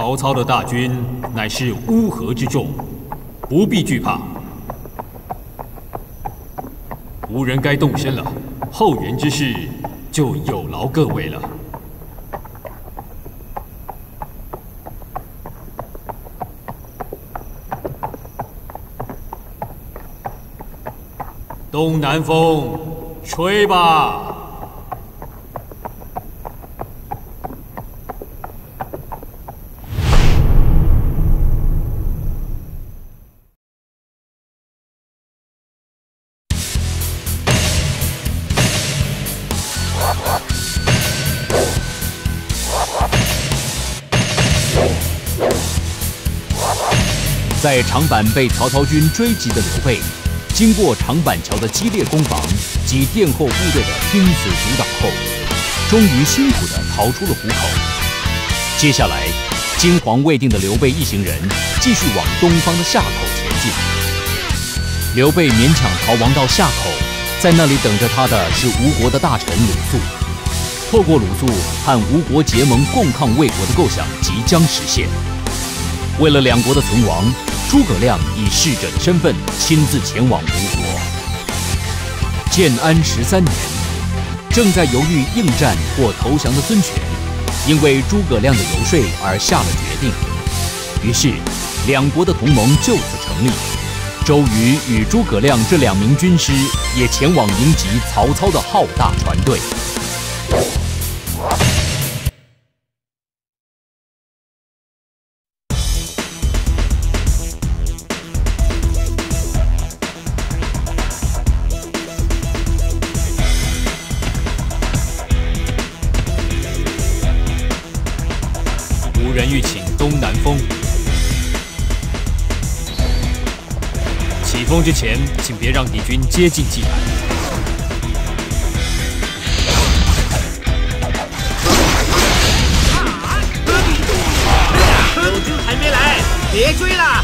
曹操的大军乃是乌合之众，不必惧怕。无人该动身了，后援之事就有劳各位了。东南风，吹吧！在长坂被曹操军追击的刘备。经过长坂桥的激烈攻防及殿后部队的拼死阻挡后，终于辛苦地逃出了虎口。接下来，惊惶未定的刘备一行人继续往东方的夏口前进。刘备勉强逃亡到夏口，在那里等着他的是吴国的大臣鲁肃。透过鲁肃和吴国结盟共抗魏国的构想即将实现。为了两国的存亡。诸葛亮以使者的身份亲自前往吴国。建安十三年，正在犹豫应战或投降的孙权，因为诸葛亮的游说而下了决定。于是，两国的同盟就此成立。周瑜与诸葛亮这两名军师也前往迎击曹操的浩大船队。攻之前，请别让敌军接近祭坛。友军还没来，别追了！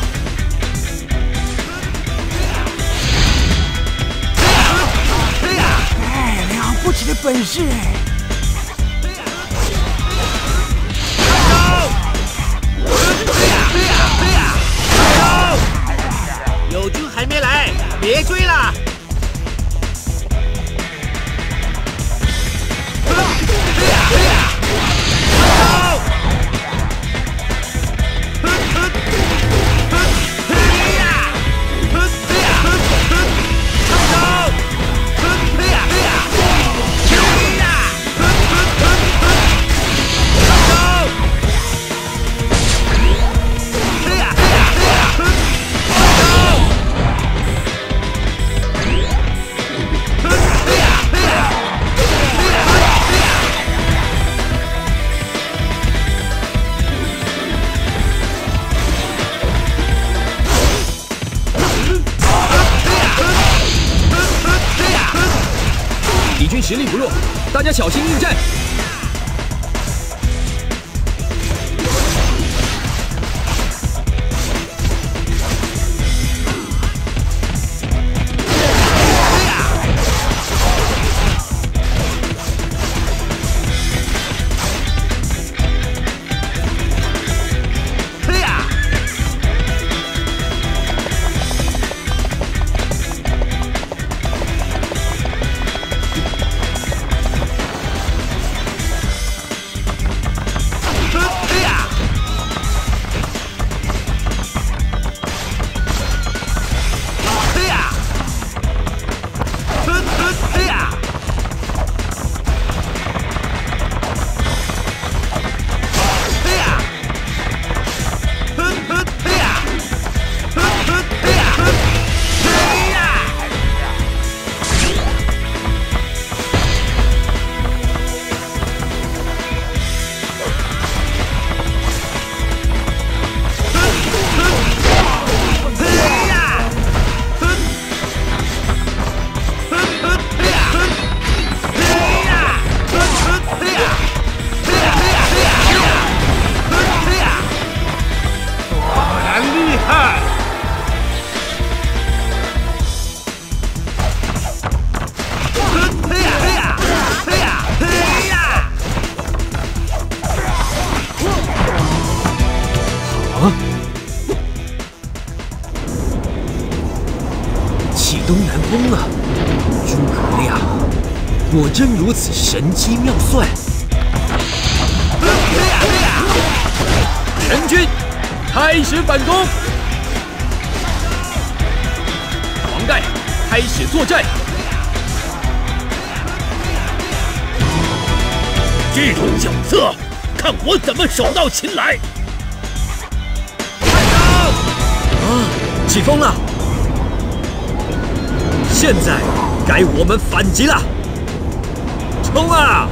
哎，了不起的本事！启东南风了，诸葛亮果真如此神机妙算。全军开始反攻，黄盖开始作战，这种角色，看我怎么手到擒来。起风了！现在该我们反击了！冲啊！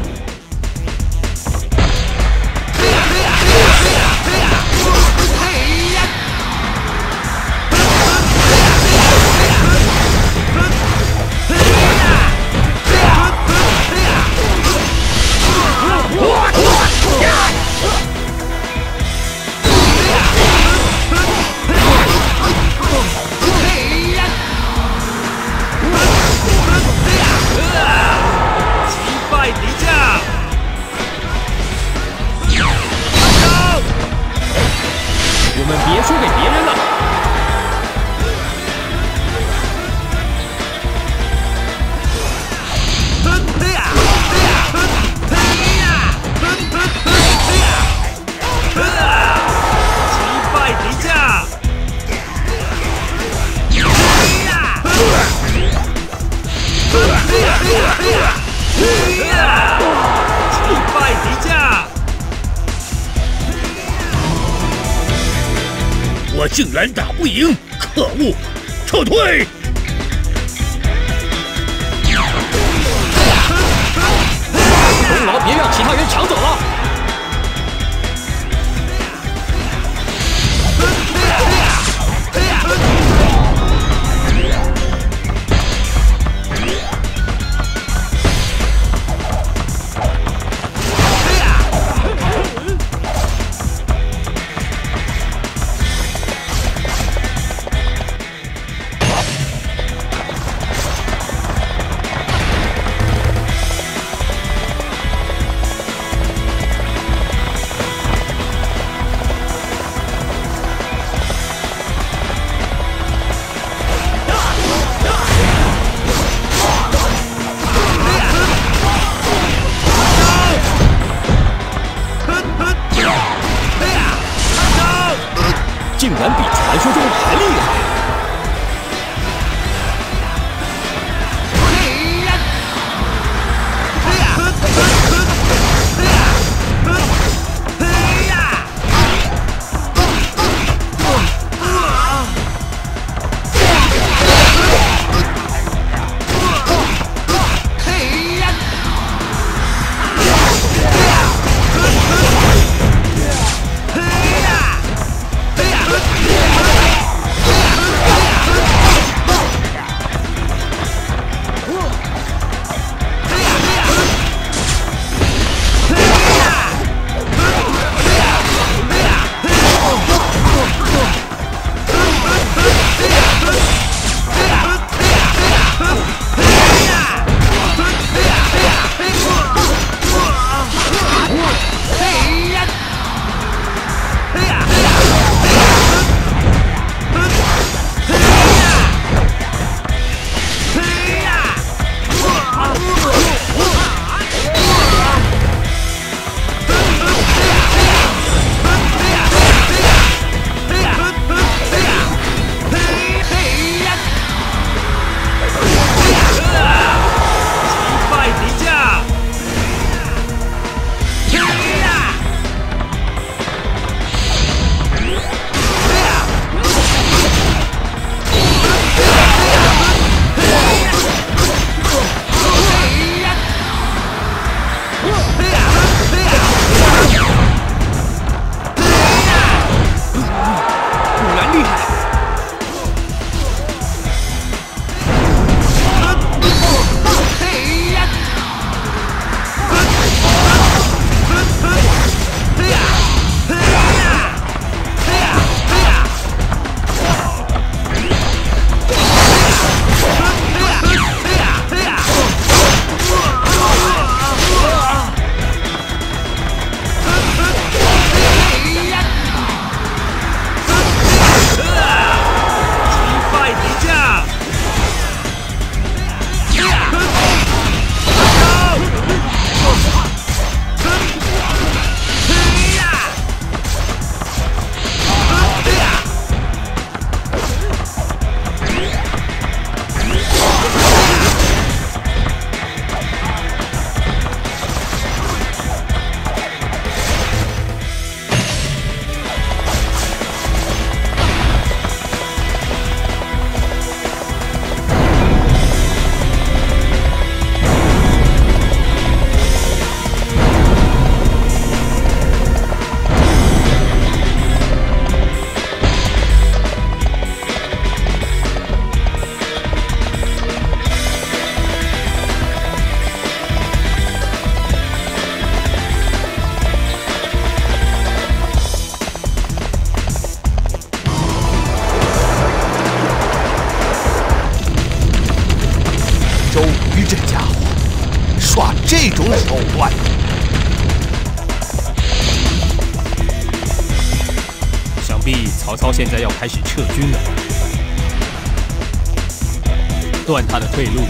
断他的退路，等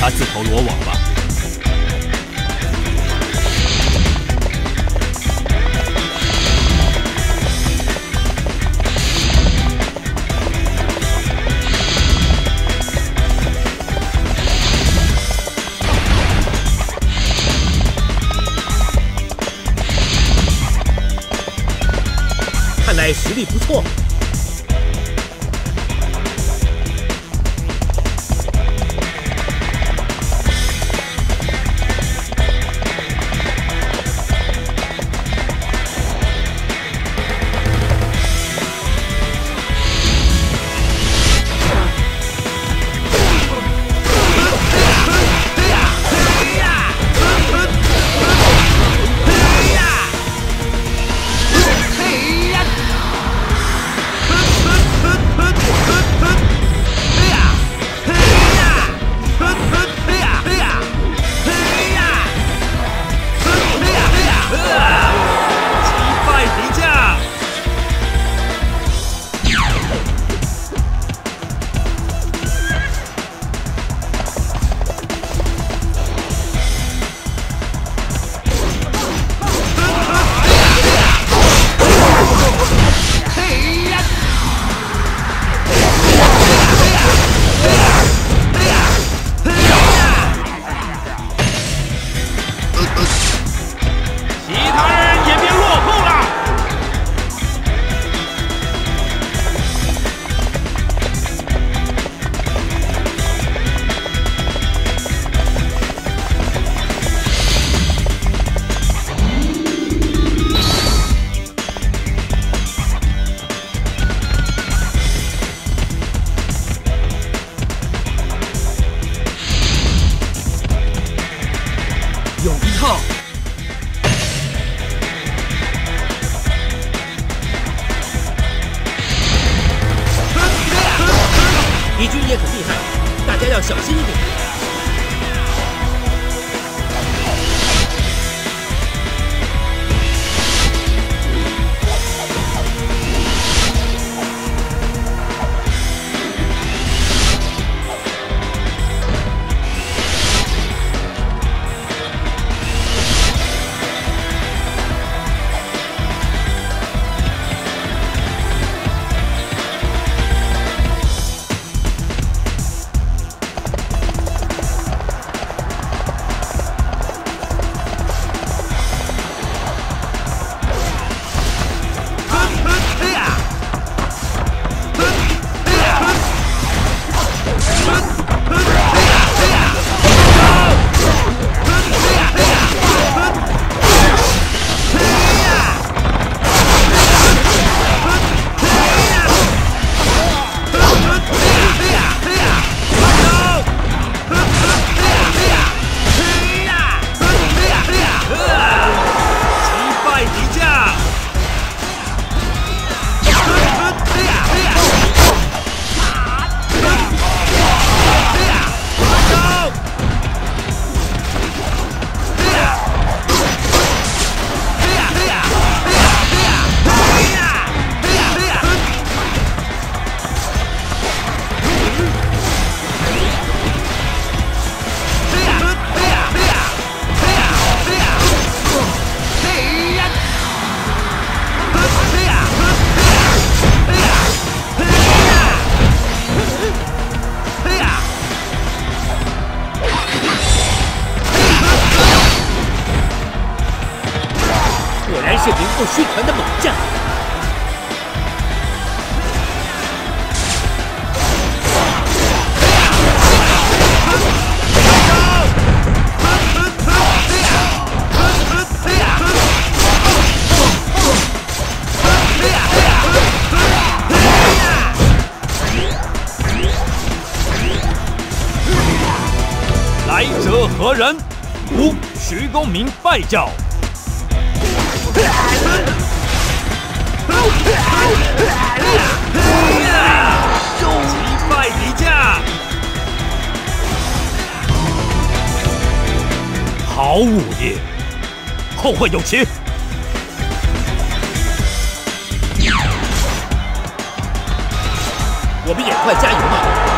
他自投罗网吧。看来实力不错。也很厉害，大家要小心一点。公明拜教。击败敌将。好，好武艺，后会有期。我们也快加油吧！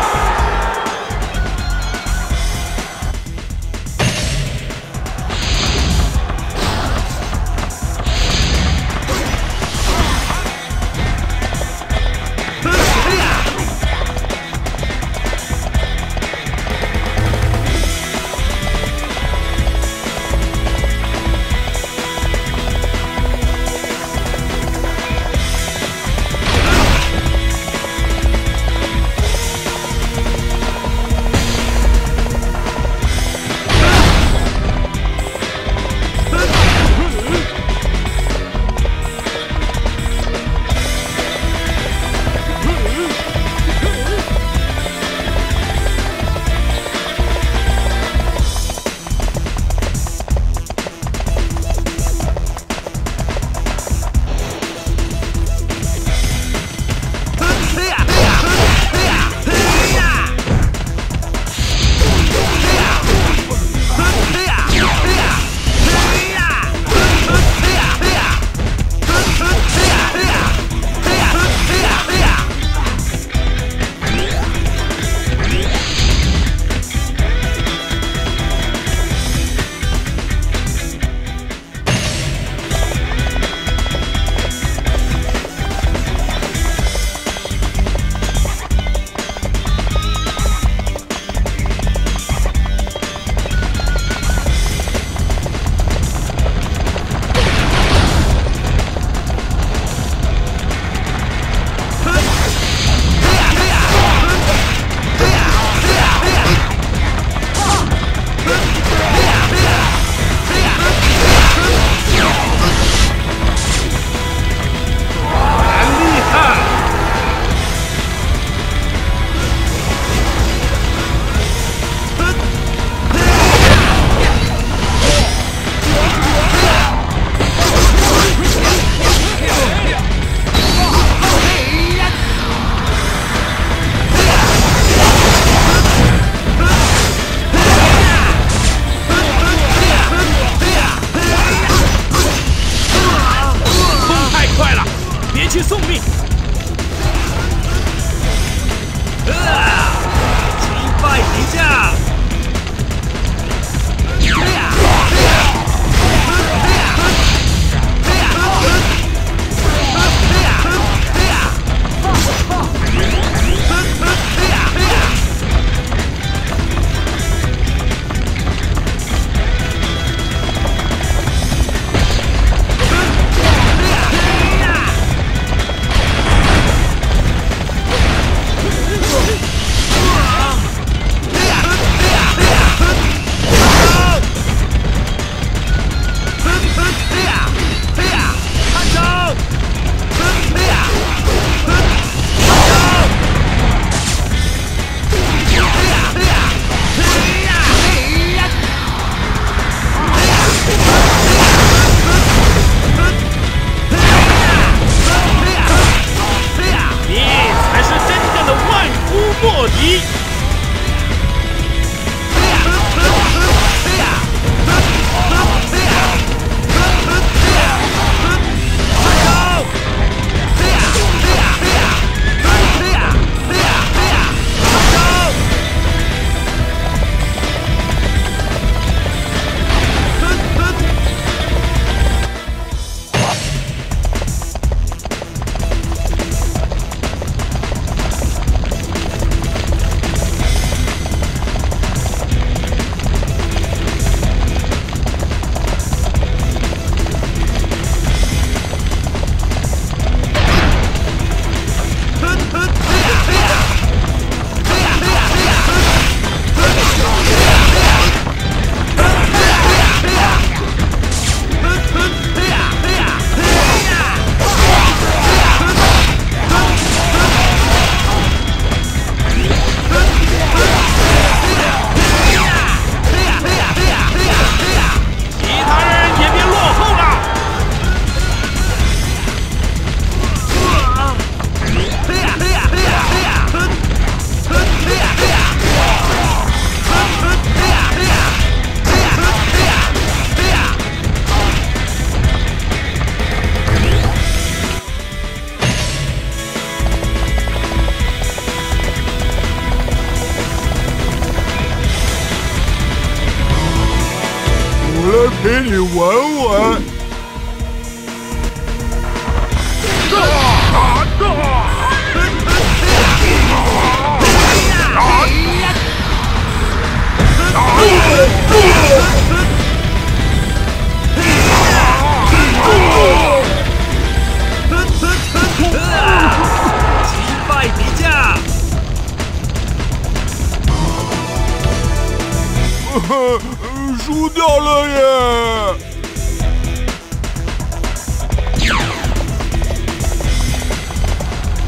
去送命。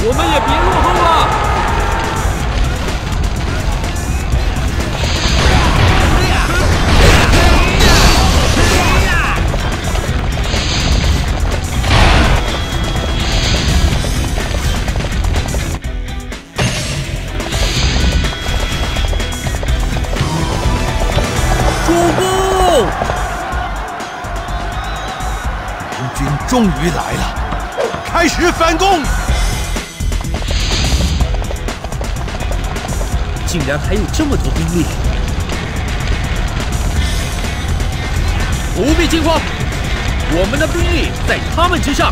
我们也别落后了。终于来了，开始反攻！竟然还有这么多兵力！不必惊慌，我们的兵力在他们之上。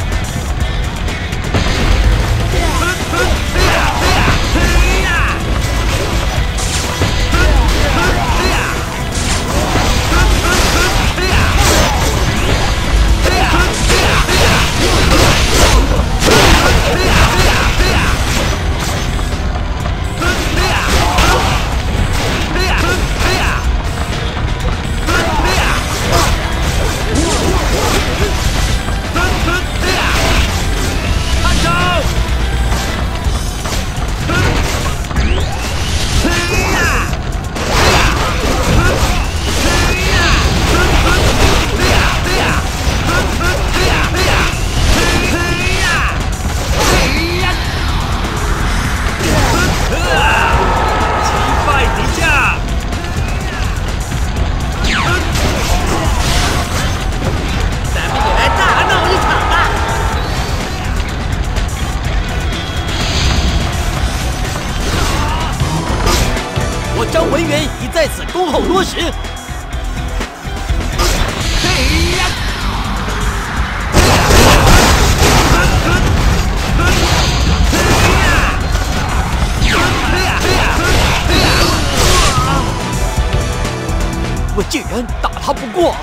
打他不过！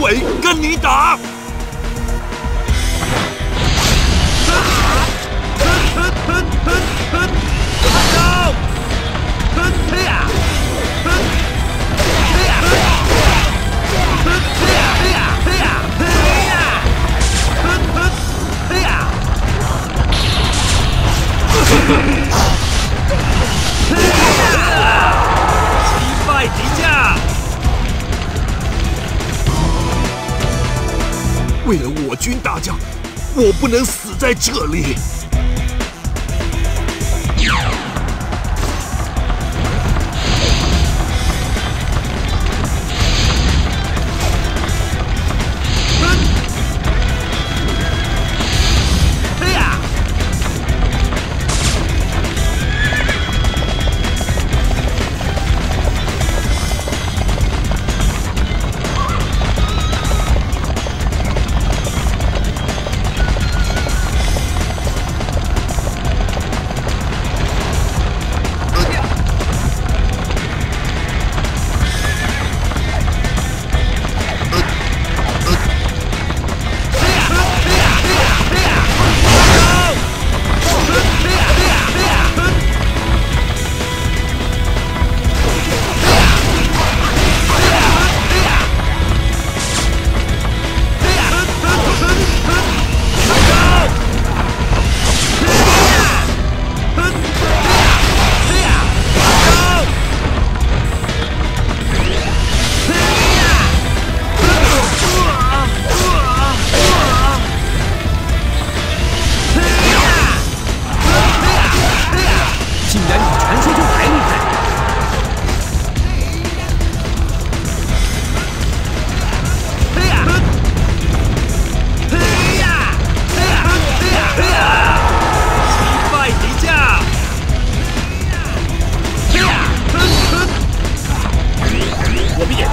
恶能死在这里。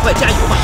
快加油吧！